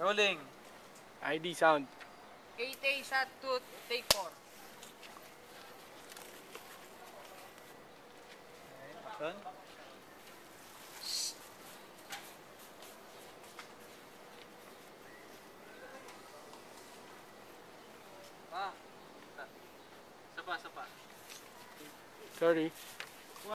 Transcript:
Rolling. ID sound. 8A to take 4. Action. Pa. Sapa, sapa. Sorry.